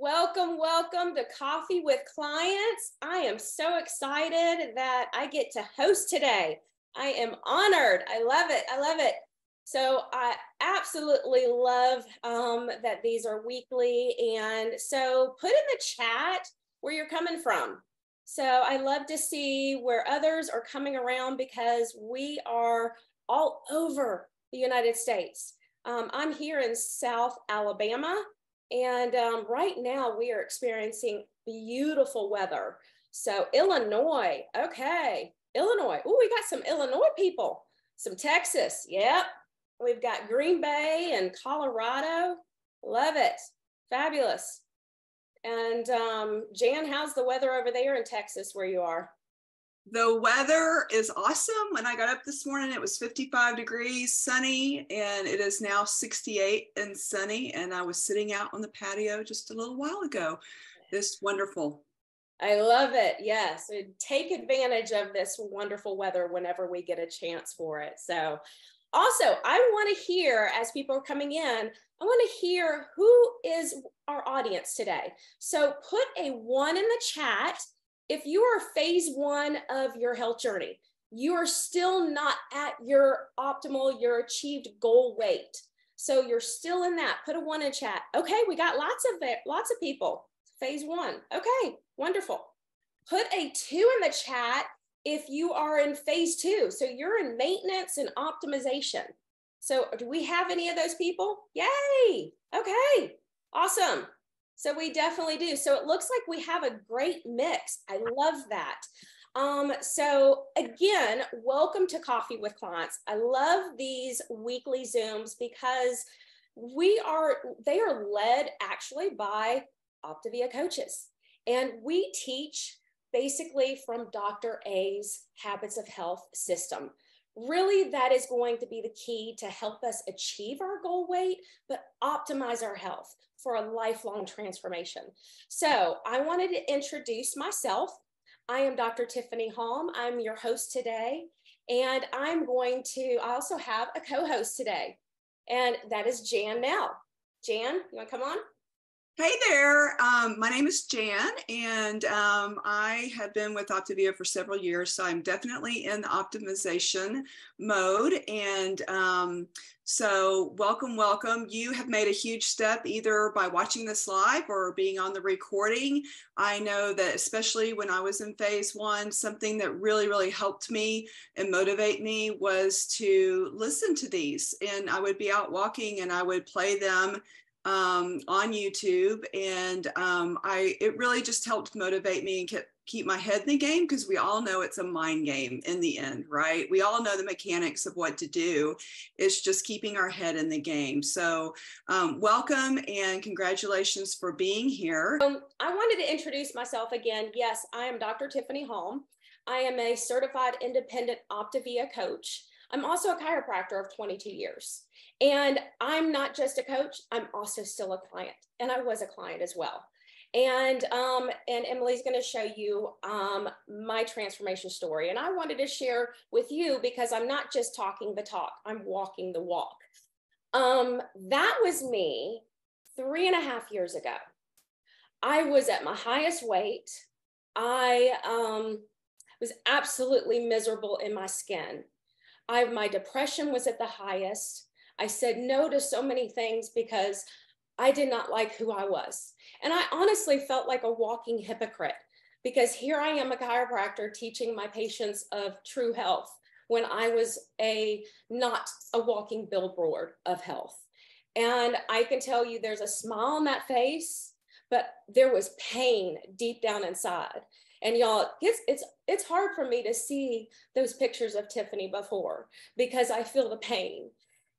Welcome, welcome to Coffee with Clients. I am so excited that I get to host today. I am honored. I love it. I love it. So I absolutely love um, that these are weekly. And so put in the chat where you're coming from. So I love to see where others are coming around because we are all over the United States. Um, I'm here in South Alabama, and um, right now we are experiencing beautiful weather. So Illinois, okay, Illinois. Oh, we got some Illinois people, some Texas. Yep, we've got Green Bay and Colorado. Love it, fabulous. And um, Jan, how's the weather over there in Texas where you are? The weather is awesome. When I got up this morning, it was 55 degrees, sunny, and it is now 68 and sunny. And I was sitting out on the patio just a little while ago. This wonderful. I love it. Yes. Take advantage of this wonderful weather whenever we get a chance for it. So, also, I want to hear as people are coming in, I want to hear who is our audience today. So, put a one in the chat if you are phase one of your health journey, you are still not at your optimal, your achieved goal weight. So you're still in that. Put a one in chat. Okay, we got lots of lots of people. Phase one. Okay, wonderful. Put a two in the chat if you are in phase two. So you're in maintenance and optimization. So do we have any of those people? Yay. Okay, awesome. So we definitely do. So it looks like we have a great mix. I love that. Um, so again, welcome to Coffee with Clients. I love these weekly Zooms because we are, they are led actually by Optavia coaches. And we teach basically from Dr. A's Habits of Health system. Really, that is going to be the key to help us achieve our goal weight, but optimize our health for a lifelong transformation. So, I wanted to introduce myself. I am Dr. Tiffany Halm. I'm your host today. And I'm going to, I also have a co host today, and that is Jan Nell. Jan, you want to come on? Hey there, um, my name is Jan, and um, I have been with Optavia for several years, so I'm definitely in the optimization mode. And um, so, welcome, welcome. You have made a huge step either by watching this live or being on the recording. I know that, especially when I was in phase one, something that really, really helped me and motivate me was to listen to these. And I would be out walking and I would play them um, on YouTube, and um, I it really just helped motivate me and keep keep my head in the game because we all know it's a mind game in the end, right? We all know the mechanics of what to do. It's just keeping our head in the game. So, um, welcome and congratulations for being here. Um, I wanted to introduce myself again. Yes, I am Dr. Tiffany Holm. I am a certified independent Optavia coach. I'm also a chiropractor of 22 years. And I'm not just a coach, I'm also still a client. And I was a client as well. And um, and Emily's going to show you um, my transformation story. And I wanted to share with you because I'm not just talking the talk, I'm walking the walk. Um, that was me three and a half years ago. I was at my highest weight. I um, was absolutely miserable in my skin. I, my depression was at the highest. I said no to so many things because I did not like who I was. And I honestly felt like a walking hypocrite because here I am a chiropractor teaching my patients of true health when I was a not a walking billboard of health. And I can tell you there's a smile on that face, but there was pain deep down inside. And y'all, it's it's it's hard for me to see those pictures of Tiffany before because I feel the pain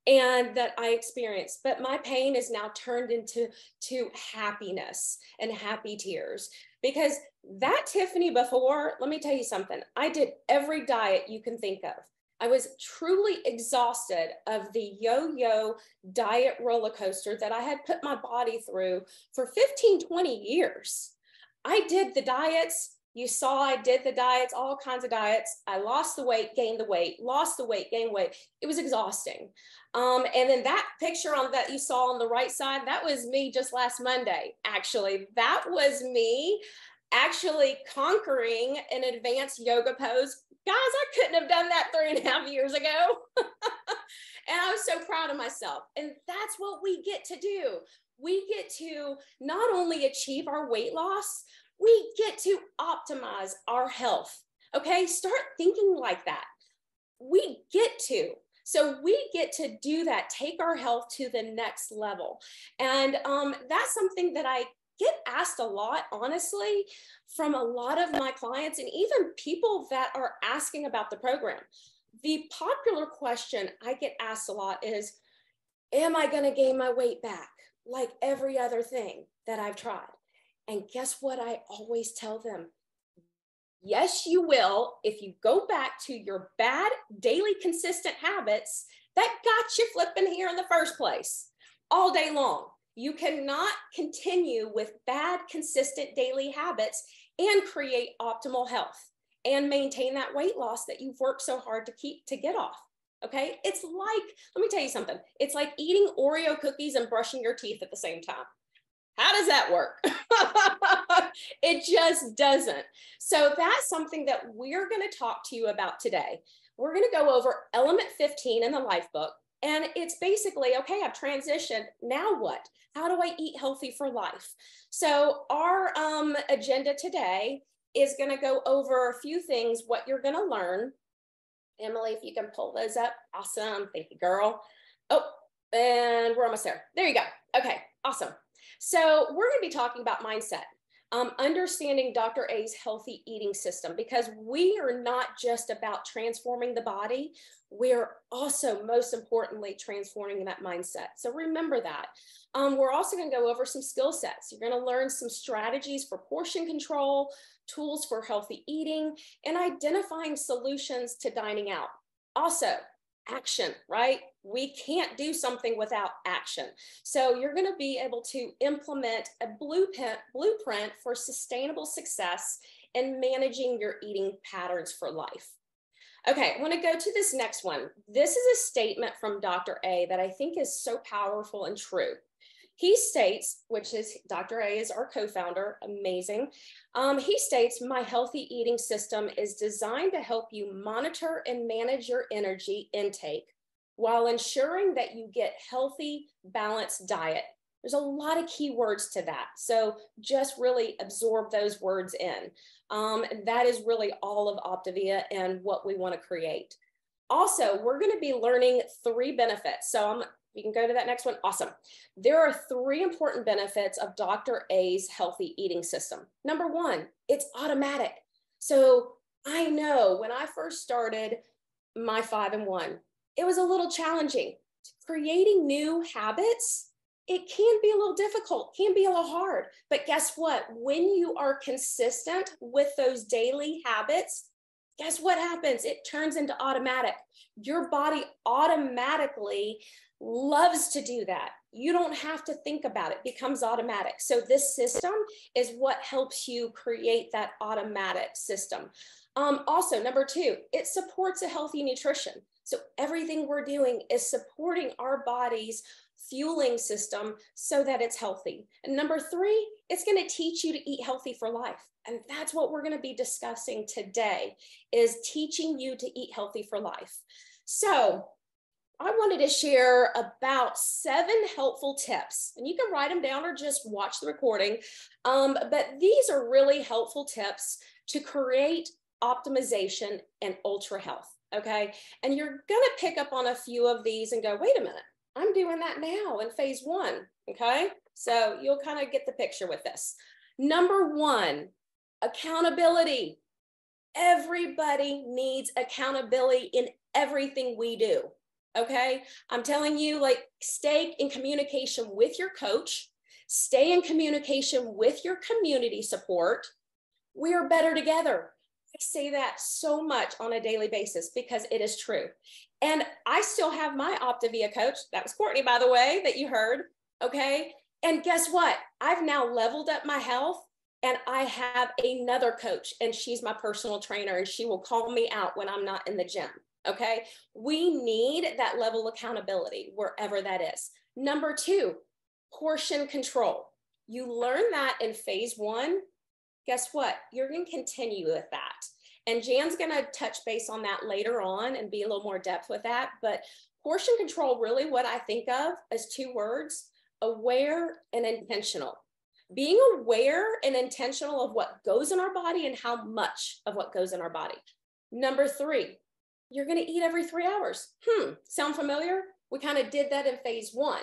and that I experienced. But my pain is now turned into to happiness and happy tears because that Tiffany before, let me tell you something. I did every diet you can think of. I was truly exhausted of the yo yo diet roller coaster that I had put my body through for 15, 20 years. I did the diets You saw I did the diets, all kinds of diets. I lost the weight, gained the weight, lost the weight, gained weight. It was exhausting. Um, and then that picture on that you saw on the right side, that was me just last Monday. Actually, that was me actually conquering an advanced yoga pose. Guys, I couldn't have done that three and a half years ago. and I was so proud of myself. And that's what we get to do. We get to not only achieve our weight loss, we get to optimize our health. Okay, start thinking like that. We get to. So we get to do that, take our health to the next level. And um, that's something that I get asked a lot, honestly, from a lot of my clients and even people that are asking about the program. The popular question I get asked a lot is Am I going to gain my weight back like every other thing that I've tried? And guess what? I always tell them yes, you will if you go back to your bad daily consistent habits that got you flipping here in the first place all day long. You cannot continue with bad, consistent daily habits and create optimal health and maintain that weight loss that you've worked so hard to keep to get off. Okay. It's like, let me tell you something. It's like eating Oreo cookies and brushing your teeth at the same time. How does that work? it just doesn't. So that's something that we're going to talk to you about today. We're going to go over element 15 in the life book. And it's basically okay, I've transitioned. Now what? How do I eat healthy for life? So, our um, agenda today is going to go over a few things, what you're going to learn. Emily, if you can pull those up. Awesome. Thank you, girl. Oh, and we're almost there. There you go. Okay, awesome. So we're going to be talking about mindset. Um, understanding Dr. A's healthy eating system because we are not just about transforming the body, we're also, most importantly, transforming that mindset. So remember that. Um, we're also going to go over some skill sets. You're going to learn some strategies for portion control, tools for healthy eating, and identifying solutions to dining out. Also, action, right? We can't do something without action. So you're going to be able to implement a blueprint, blueprint for sustainable success in managing your eating patterns for life. Okay, I want to go to this next one. This is a statement from Dr. A that I think is so powerful and true. He states, which is Dr. A is our co founder, amazing. Um, he states, My healthy eating system is designed to help you monitor and manage your energy intake while ensuring that you get healthy, balanced diet. There's a lot of key words to that. So just really absorb those words in. Um, that is really all of Optavia and what we want to create. Also, we're going to be learning three benefits. So I'm you can go to that next one. Awesome. There are three important benefits of Dr. A's healthy eating system. Number one, it's automatic. So I know when I first started my five and one, it was a little challenging. Creating new habits, it can be a little difficult, can be a little hard. But guess what? When you are consistent with those daily habits, guess what happens? It turns into automatic. Your body automatically loves to do that. You don't have to think about it, it becomes automatic. So this system is what helps you create that automatic system. Um, also, number two, it supports a healthy nutrition. So everything we're doing is supporting our body's fueling system so that it's healthy. And number three, it's going to teach you to eat healthy for life. And that's what we're going to be discussing today is teaching you to eat healthy for life. So I wanted to share about seven helpful tips, and you can write them down or just watch the recording. Um, but these are really helpful tips to create optimization and ultra health. Okay. And you're going to pick up on a few of these and go, wait a minute, I'm doing that now in phase one. Okay. So you'll kind of get the picture with this. Number one, accountability. Everybody needs accountability in everything we do. Okay. I'm telling you, like, stay in communication with your coach, stay in communication with your community support. We are better together. I say that so much on a daily basis because it is true. And I still have my Optavia coach. That was Courtney, by the way, that you heard. Okay. And guess what? I've now leveled up my health and I have another coach, and she's my personal trainer, and she will call me out when I'm not in the gym. Okay. We need that level of accountability wherever that is. Number two, portion control. You learn that in phase one. Guess what? You're going to continue with that. And Jan's going to touch base on that later on and be a little more depth with that. But portion control, really, what I think of as two words aware and intentional. Being aware and intentional of what goes in our body and how much of what goes in our body. Number three, you're going to eat every three hours. Hmm, sound familiar? We kind of did that in phase one.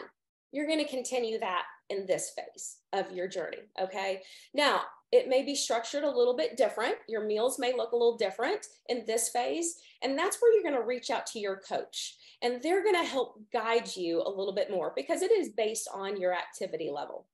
You're going to continue that in this phase of your journey. Okay. Now, it may be structured a little bit different. Your meals may look a little different in this phase. And that's where you're going to reach out to your coach and they're going to help guide you a little bit more because it is based on your activity level.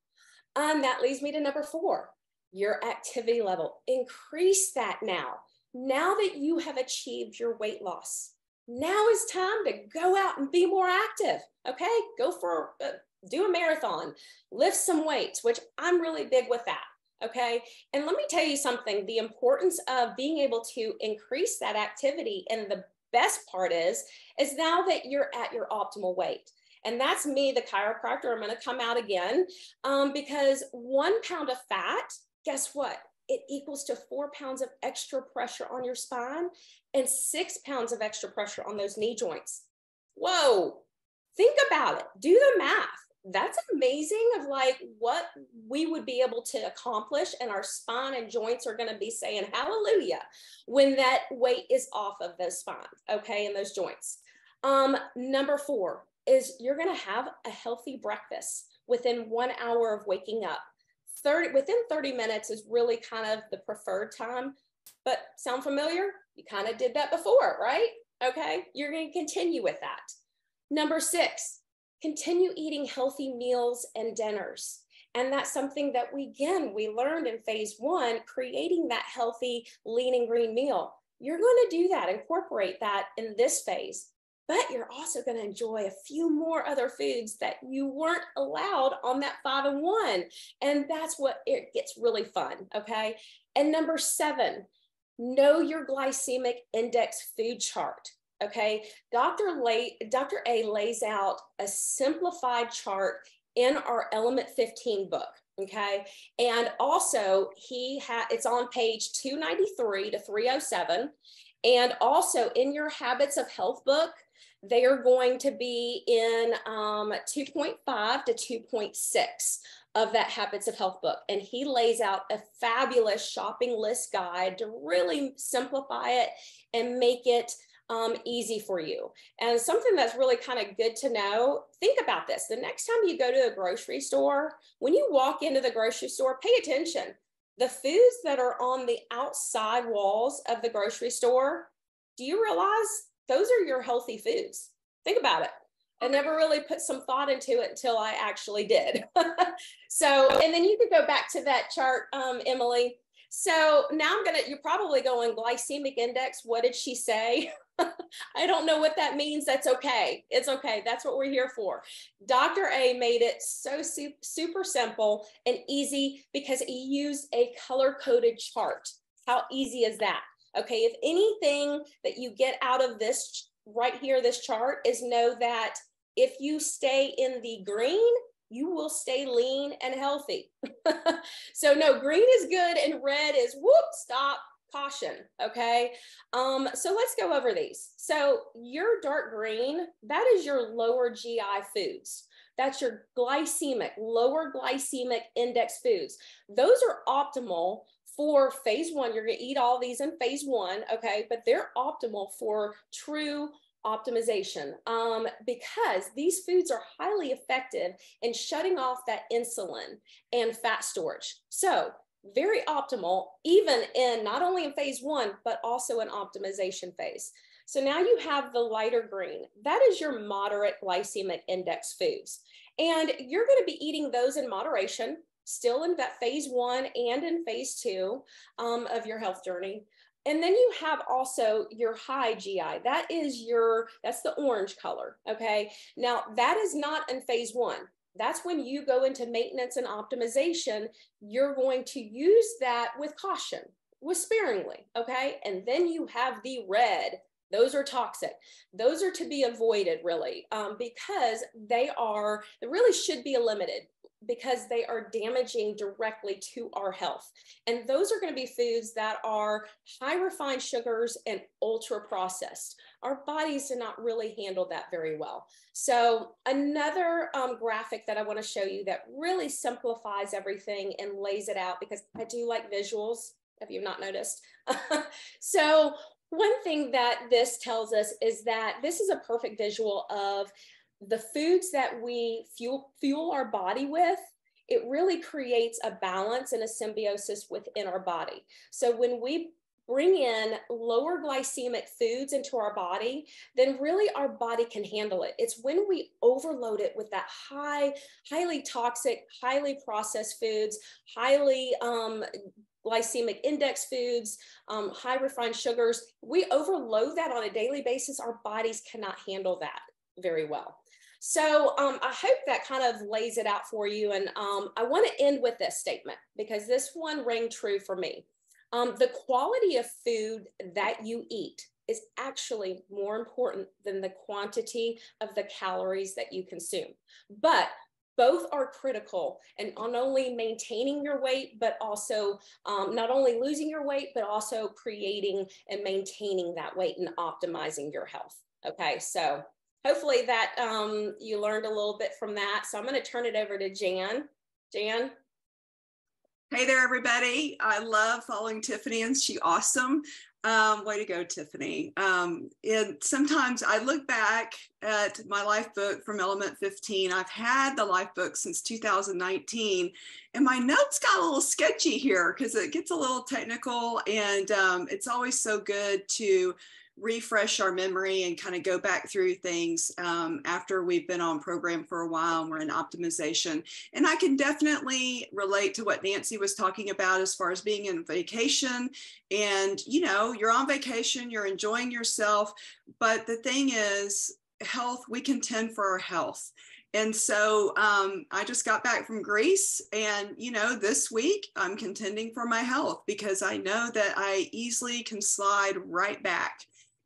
And that leads me to number four your activity level. Increase that now now that you have achieved your weight loss, now is time to go out and be more active. Okay, go for uh, do a marathon, lift some weights, which I'm really big with that. Okay, and let me tell you something the importance of being able to increase that activity. And the best part is, is now that you're at your optimal weight. And that's me, the chiropractor. I'm going to come out again um, because one pound of fat, guess what? it equals to four pounds of extra pressure on your spine and six pounds of extra pressure on those knee joints. Whoa, think about it. Do the math. That's amazing of like what we would be able to accomplish, and our spine and joints are going to be saying hallelujah when that weight is off of those spines, okay, and those joints. Um, number four is you're going to have a healthy breakfast within one hour of waking up. 30 within 30 minutes is really kind of the preferred time. But sound familiar? You kind of did that before, right? Okay, you're going to continue with that. Number six, continue eating healthy meals and dinners. And that's something that we, again, we learned in phase one, creating that healthy, lean and green meal. You're going to do that, incorporate that in this phase but you're also going to enjoy a few more other foods that you weren't allowed on that five and one. And that's what it gets really fun. Okay. And number seven, know your glycemic index food chart. Okay. Dr. Lay, Dr. A lays out a simplified chart in our Element 15 book. Okay. And also, he had it's on page 293 to 307. And also in your Habits of Health book, they are going to be in um, 2.5 to 2.6 of that Habits of Health book. And he lays out a fabulous shopping list guide to really simplify it and make it um, easy for you. And something that's really kind of good to know think about this. The next time you go to a grocery store, when you walk into the grocery store, pay attention. The foods that are on the outside walls of the grocery store, do you realize those are your healthy foods. Think about it. I never really put some thought into it until I actually did. so, and then you could go back to that chart, um, Emily. So now I'm going to, you're probably going glycemic index. What did she say? I don't know what that means. That's okay. It's okay. That's what we're here for. Dr. A made it so su- super simple and easy because he used a color coded chart. How easy is that? Okay, if anything that you get out of this right here, this chart is know that if you stay in the green, you will stay lean and healthy. so no, green is good and red is whoop, stop, caution. Okay. Um, so let's go over these. So your dark green, that is your lower GI foods. That's your glycemic, lower glycemic index foods. Those are optimal for phase one. You're going to eat all these in phase one, okay? But they're optimal for true optimization um, because these foods are highly effective in shutting off that insulin and fat storage. So, very optimal, even in not only in phase one, but also in optimization phase. So now you have the lighter green. That is your moderate glycemic index foods. And you're going to be eating those in moderation still in that phase one and in phase two um, of your health journey. And then you have also your high GI. That is your, that's the orange color. Okay. Now that is not in phase one. that's when you go into maintenance and optimization. You're going to use that with caution, with sparingly, okay? And then you have the red. Those are toxic. Those are to be avoided, really, um, because they are, they really should be limited because they are damaging directly to our health. And those are going to be foods that are high refined sugars and ultra processed. Our bodies do not really handle that very well. So, another um, graphic that I want to show you that really simplifies everything and lays it out because I do like visuals, if you've not noticed. so, one thing that this tells us is that this is a perfect visual of the foods that we fuel fuel our body with it really creates a balance and a symbiosis within our body so when we bring in lower glycemic foods into our body then really our body can handle it it's when we overload it with that high highly toxic highly processed foods highly um, glycemic index foods, um, high refined sugars, we overload that on a daily basis. Our bodies cannot handle that very well. So um, I hope that kind of lays it out for you. And um, I want to end with this statement because this one rang true for me. Um, the quality of food that you eat is actually more important than the quantity of the calories that you consume. But both are critical and not only maintaining your weight, but also um, not only losing your weight, but also creating and maintaining that weight and optimizing your health. Okay, so hopefully that um, you learned a little bit from that. So I'm going to turn it over to Jan. Jan. Hey there, everybody. I love following Tiffany and she awesome. Um, way to go, Tiffany. Um, and sometimes I look back at my life book from Element 15. I've had the life book since 2019, and my notes got a little sketchy here because it gets a little technical, and um, it's always so good to refresh our memory and kind of go back through things um, after we've been on program for a while and we're in optimization. And I can definitely relate to what Nancy was talking about as far as being in vacation. And, you know, you're on vacation, you're enjoying yourself. But the thing is, health, we contend for our health. And so um, I just got back from Greece. And, you know, this week I'm contending for my health because I know that I easily can slide right back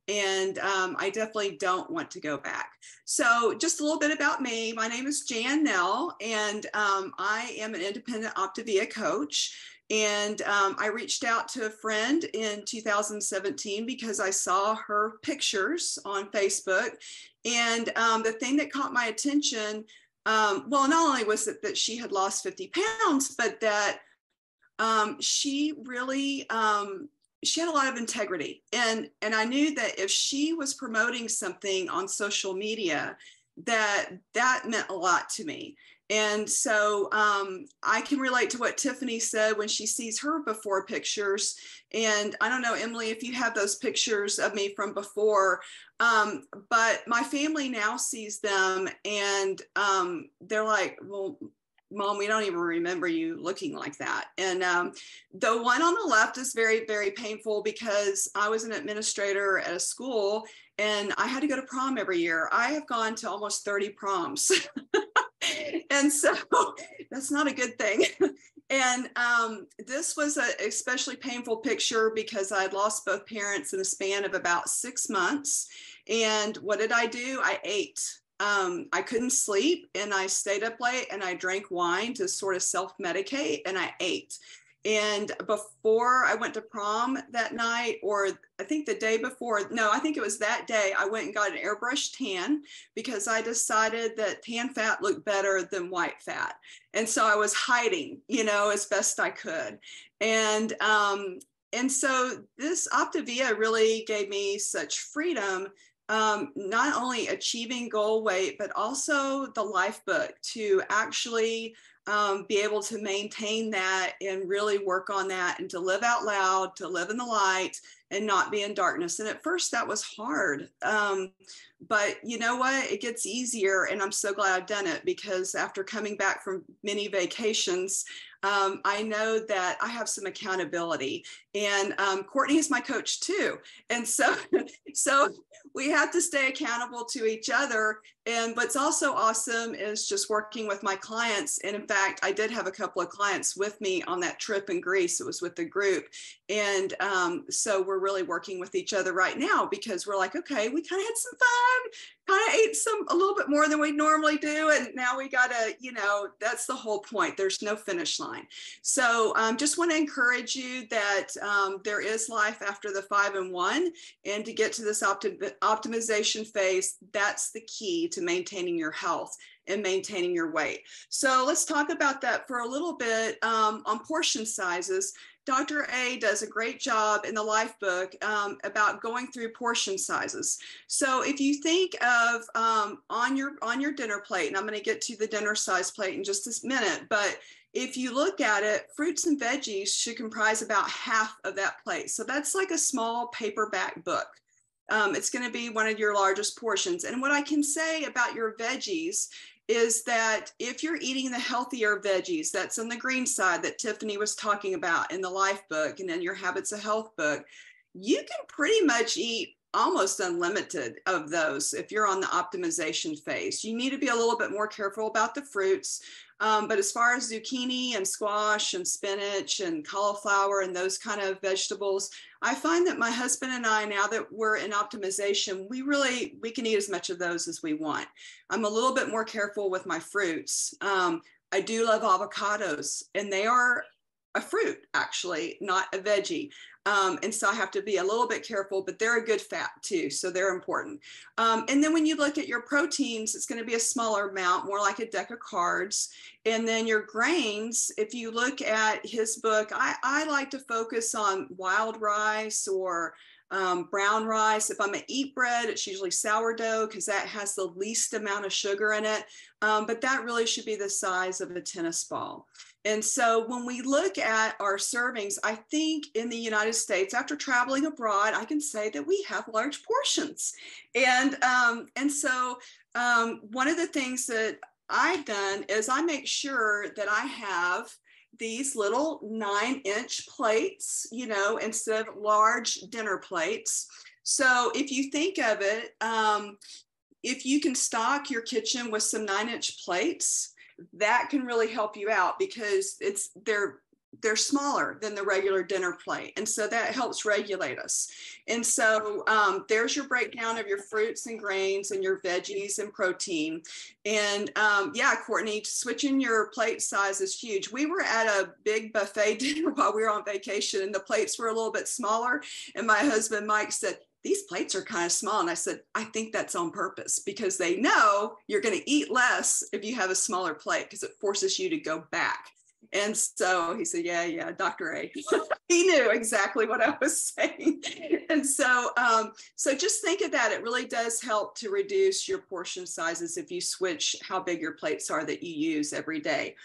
and um, I definitely don't want to go back. So, just a little bit about me. My name is Jan Nell, and um, I am an independent Optavia coach. And um, I reached out to a friend in 2017 because I saw her pictures on Facebook. And um, the thing that caught my attention, um, well, not only was it that she had lost 50 pounds, but that um, she really um, she had a lot of integrity. And and i knew that if she was promoting something on social media that that meant a lot to me. And so um, i can relate to what tiffany said when she sees her before pictures. And i don't know emily if you have those pictures of me from before um, but my family now sees them and um, they're like well mom we don't even remember you looking like that. And um, the one on the left is very very painful because i was an administrator at a school and i had to go to prom every year. I have gone to almost 30 proms. And so that's not a good thing. And um, this was an especially painful picture because i had lost both parents in a span of about six months. And what did i do? I ate um, I couldn't sleep and I stayed up late and I drank wine to sort of self medicate and I ate. And before I went to prom that night, or I think the day before, no, I think it was that day, I went and got an airbrush tan because I decided that tan fat looked better than white fat. And so I was hiding, you know, as best I could. And, um, and so this Optavia really gave me such freedom um, not only achieving goal weight, but also the life book to actually um, be able to maintain that and really work on that and to live out loud, to live in the light and not be in darkness. And at first that was hard. Um, But you know what? It gets easier, and I'm so glad I've done it because after coming back from many vacations, um, I know that I have some accountability, and um, Courtney is my coach too. And so, so we have to stay accountable to each other. And what's also awesome is just working with my clients. And in fact, I did have a couple of clients with me on that trip in Greece. It was with the group, and um, so we're really working with each other right now because we're like, okay, we kind of had some fun, kind of ate some a little bit more than we normally do, and now we gotta, you know, that's the whole point. There's no finish line. So um, just want to encourage you that um, there is life after the five and one, and to get to this optim- optimization phase, that's the key to maintaining your health and maintaining your weight. So let's talk about that for a little bit um, on portion sizes. Dr. A does a great job in the life book um, about going through portion sizes. So if you think of um, on your on your dinner plate, and I'm going to get to the dinner size plate in just a minute, but if you look at it, fruits and veggies should comprise about half of that plate. So that's like a small paperback book. Um, it's going to be one of your largest portions. And what I can say about your veggies is that if you're eating the healthier veggies, that's on the green side that Tiffany was talking about in the life book and in your habits of health book, you can pretty much eat almost unlimited of those if you're on the optimization phase. You need to be a little bit more careful about the fruits. Um, but as far as zucchini and squash and spinach and cauliflower and those kind of vegetables, I find that my husband and I, now that we're in optimization, we really we can eat as much of those as we want. I'm a little bit more careful with my fruits. Um, I do love avocados, and they are a fruit actually, not a veggie. Um, and so I have to be a little bit careful, but they're a good fat too, so they're important. Um, and then when you look at your proteins, it's going to be a smaller amount, more like a deck of cards. And then your grains, if you look at his book, I, I like to focus on wild rice or um, brown rice. If I'm gonna eat bread, it's usually sourdough because that has the least amount of sugar in it. Um, but that really should be the size of a tennis ball. And so when we look at our servings, I think in the United States, after traveling abroad, I can say that we have large portions. And, um, and so um, one of the things that I've done is I make sure that I have these little nine inch plates, you know, instead of large dinner plates. So if you think of it, um, if you can stock your kitchen with some nine inch plates, that can really help you out because it's they're they're smaller than the regular dinner plate and so that helps regulate us and so um, there's your breakdown of your fruits and grains and your veggies and protein and um, yeah courtney switching your plate size is huge we were at a big buffet dinner while we were on vacation and the plates were a little bit smaller and my husband mike said these plates are kind of small. And I said, I think that's on purpose because they know you're going to eat less if you have a smaller plate because it forces you to go back. And so he said, Yeah, yeah, Dr. A. he knew exactly what I was saying. And so, um, so just think of that. It really does help to reduce your portion sizes if you switch how big your plates are that you use every day.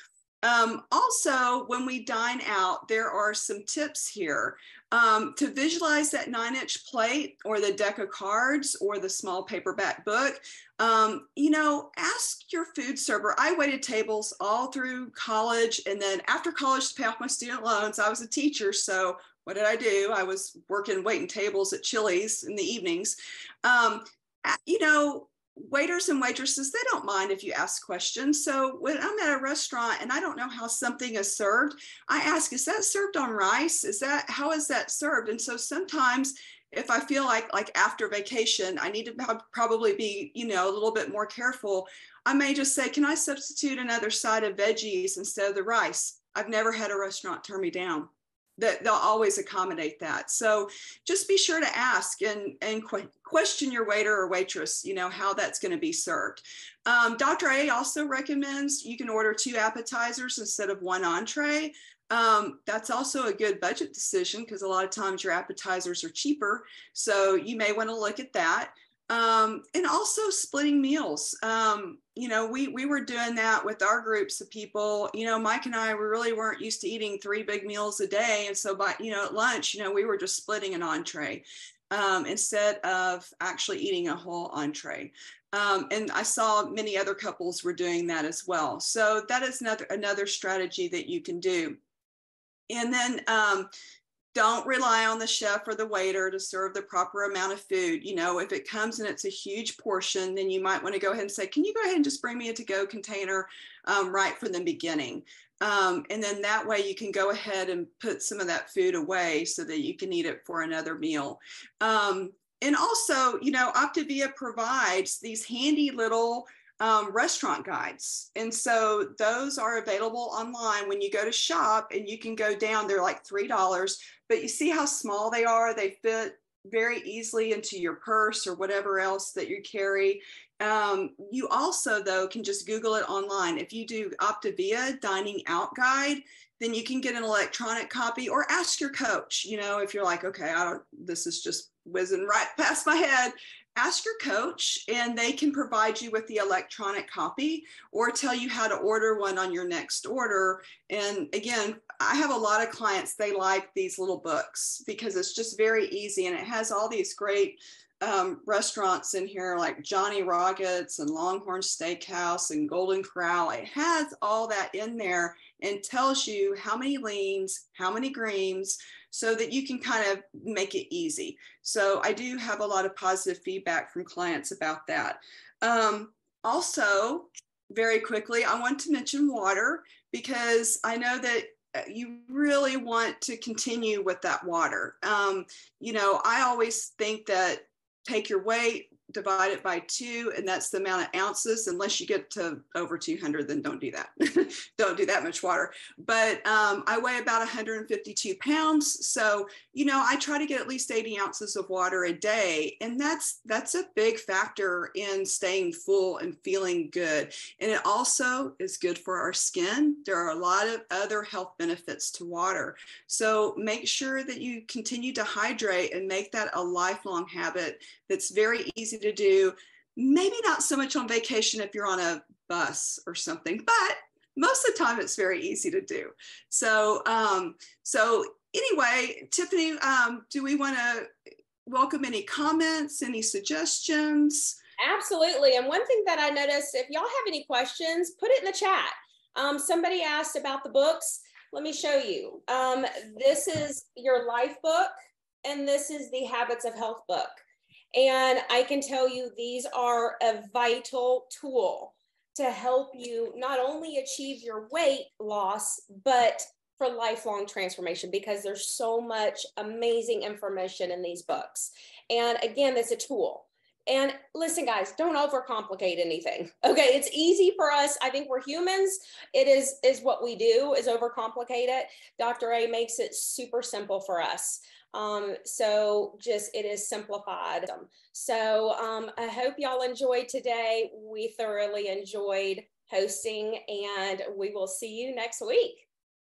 Um, also, when we dine out, there are some tips here. Um, to visualize that nine inch plate or the deck of cards or the small paperback book, um, you know, ask your food server. I waited tables all through college. And then after college to pay off my student loans, I was a teacher. So what did I do? I was working waiting tables at Chili's in the evenings. Um, you know, waiters and waitresses they don't mind if you ask questions. So when i'm at a restaurant and i don't know how something is served i ask is that served on rice? Is that how is that served? And so sometimes if i feel like like after vacation i need to probably be you know a little bit more careful i may just say can i substitute another side of veggies instead of the rice? I've never had a restaurant turn me down that they'll always accommodate that. So just be sure to ask and, and qu- question your waiter or waitress, you know, how that's going to be served. Um, Dr. A also recommends you can order two appetizers instead of one entree. Um, that's also a good budget decision because a lot of times your appetizers are cheaper. So you may want to look at that. Um, and also splitting meals. Um, you know, we we were doing that with our groups of people. You know, Mike and I we really weren't used to eating three big meals a day, and so by you know at lunch, you know, we were just splitting an entree. um, instead of actually eating a whole entree. Um, and I saw many other couples were doing that as well. So that is another another strategy that you can do. And then um, don't rely on the chef or the waiter to serve the proper amount of food. You know, if it comes and it's a huge portion, then you might want to go ahead and say, "Can you go ahead and just bring me a to-go container um, right from the beginning?" Um, and then that way you can go ahead and put some of that food away so that you can eat it for another meal. Um, and also, you know, Optavia provides these handy little um, restaurant guides. And so those are available online when you go to shop and you can go down, they're like $3, but you see how small they are. They fit very easily into your purse or whatever else that you carry. Um, you also, though, can just Google it online. If you do Optavia Dining Out Guide, then you can get an electronic copy or ask your coach. You know, if you're like, okay, I don't, this is just whizzing right past my head, ask your coach and they can provide you with the electronic copy or tell you how to order one on your next order. And again, I have a lot of clients, they like these little books because it's just very easy and it has all these great um, restaurants in here like Johnny Rockets and Longhorn Steakhouse and Golden Corral. It has all that in there and tells you how many leans, how many greens, so that you can kind of make it easy. So I do have a lot of positive feedback from clients about that. Um, also, very quickly, I want to mention water because I know that uh, you really want to continue with that water. Um, you know, I always think that take your weight, divide it by two, and that's the amount of ounces. Unless you get to over 200, then don't do that. don't do that much water. But um, I weigh about 152 pounds, so you know I try to get at least 80 ounces of water a day, and that's that's a big factor in staying full and feeling good. And it also is good for our skin. There are a lot of other health benefits to water, so make sure that you continue to hydrate and make that a lifelong habit that's very easy to do. Maybe not so much on vacation if you're on a bus or something, but most of the time it's very easy to do. So, um, so anyway, Tiffany, um, do we want to welcome any comments, any suggestions? Absolutely. And one thing that I noticed, if y'all have any questions, put it in the chat. Um, somebody asked about the books. Let me show you. Um, this is your life book, and this is the Habits of Health book. And I can tell you these are a vital tool to help you not only achieve your weight loss, but for lifelong transformation because there's so much amazing information in these books. And again, it's a tool. And listen, guys, don't overcomplicate anything. Okay, it's easy for us. I think we're humans. It is is what we do is overcomplicate it. Dr. A makes it super simple for us. Um, so just it is simplified. So um, I hope y'all enjoyed today. We thoroughly enjoyed hosting and we will see you next week.